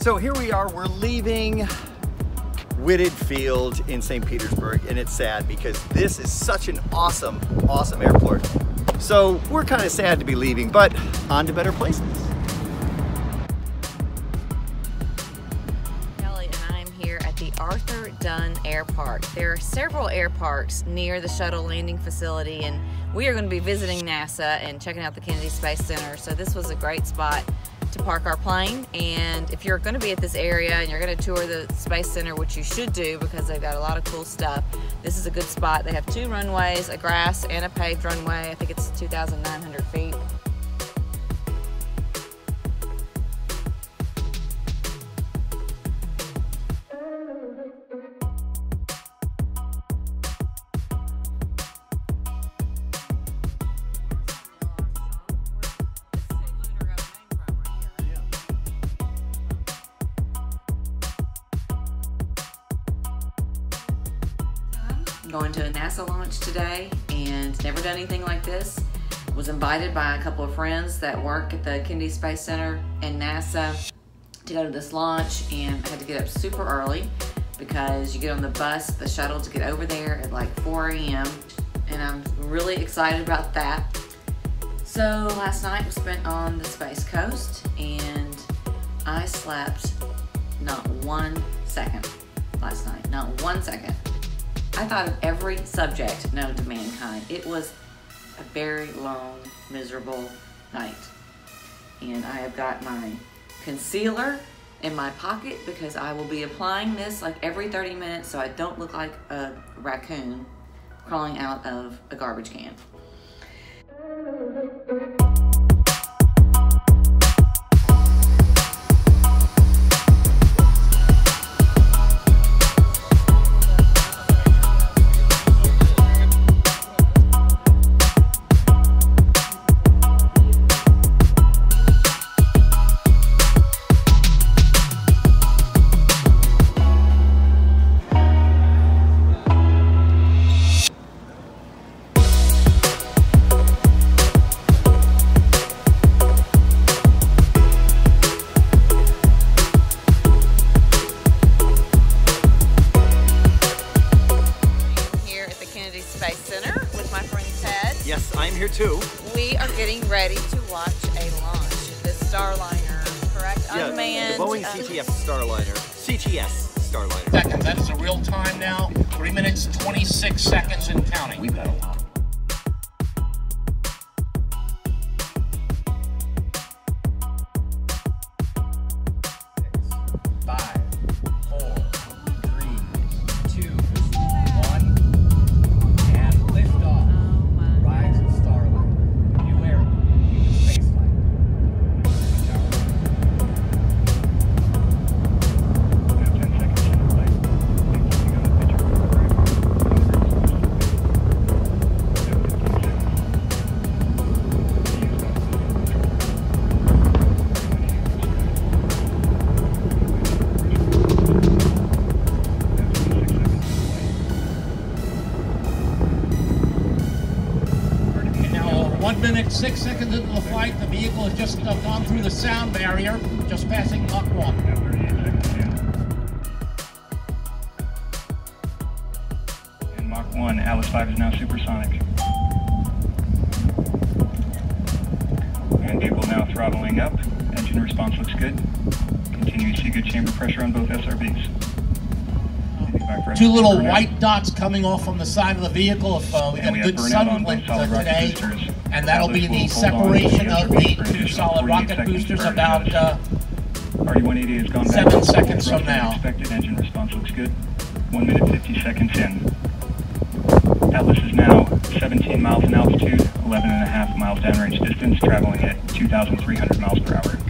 So here we are, we're leaving Whitted Field in St. Petersburg, and it's sad because this is such an awesome, awesome airport. So we're kind of sad to be leaving, but on to better places. Kelley and I'm here at the Arthur Dunn Air Park. There are several air parks near the shuttle landing facility, and we are going to be visiting NASA and checking out the Kennedy Space Center. So this was a great spot to park our plane. And if you're going to be at this area and you're going to tour the Space Center, which you should do because they've got a lot of cool stuff, this is a good spot. They have two runways, a grass and a paved runway. I think it's 2,900 feet. Going to a NASA launch today and never done anything like this. Was invited by a couple of friends that work at the Kennedy Space Center and NASA to go to this launch and I had to get up super early because you get on the bus, the shuttle to get over there at like 4 a.m. and I'm really excited about that. So last night was spent on the Space Coast and I slept not one second last night, not one second. I thought of every subject known to mankind. It was a very long, miserable night. And I have got my concealer in my pocket because I will be applying this like every 30 minutes so I don't look like a raccoon crawling out of a garbage can. Kennedy Space Center with my friend Ted. Yes, I'm here too. We are getting ready to watch a launch. The Starliner, correct? Yeah, Unmanned. the Boeing CTF Starliner. CTS Starliner. seconds. That is a real time now. Three minutes, 26 seconds and counting. We've got a lot. Now, one minute, six seconds into the flight, the vehicle has just uh, gone through the sound barrier, just passing Mach 1. And Mach 1, Atlas 5 is now supersonic. And vehicle now throttling up. Engine response looks good. Continue to see good chamber pressure on both SRBs. Standing by for Two little burnout. white dots coming off from the side of the vehicle. If uh, we And get we a good sun on uh, today, boosters. And that'll be the will hold on to separation of the two solid rocket boosters about uh, RD-180 has gone back. Seven seconds from now. Expected engine response looks good. 1 minute 50 seconds in. Atlas is now 17 miles in altitude, 11 and a half miles downrange distance, traveling at 2,300 miles per hour.